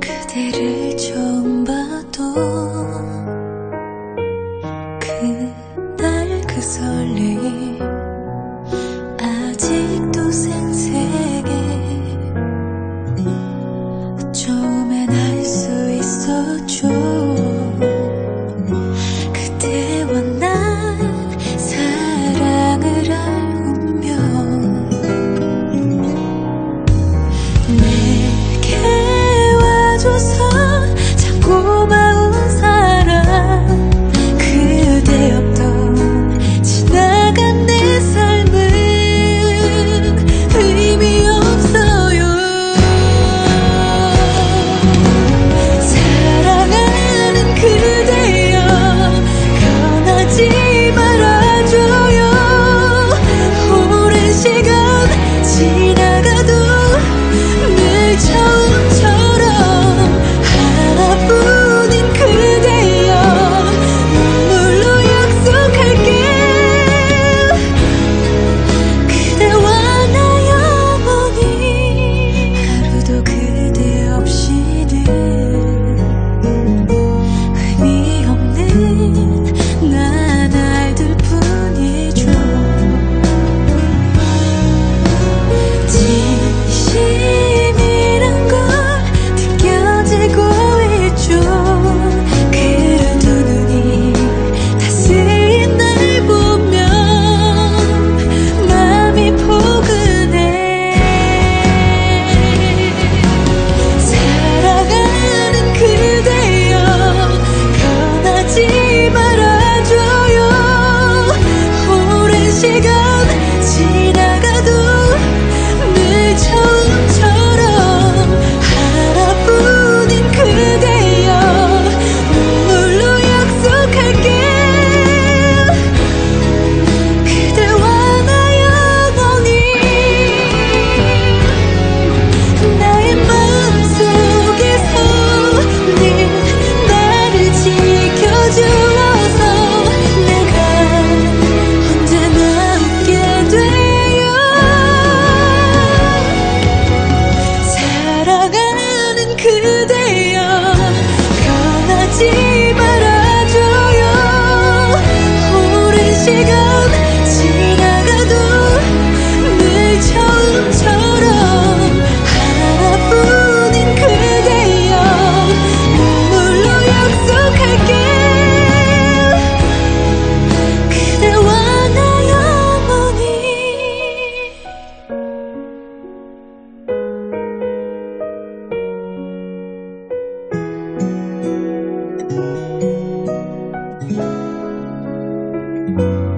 그대를 처음 봐도 그날 그 설레임. 就。 잊지 말아줘요. 오랜 시간 嗯。